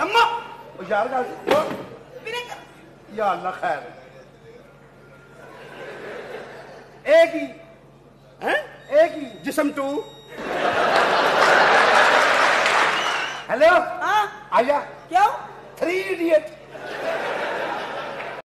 यार या अल्लाह खैर। एक ही। हैं? एक ही। जिस्म टू। हेलो। हाँ? आया। क्यों? Three idiot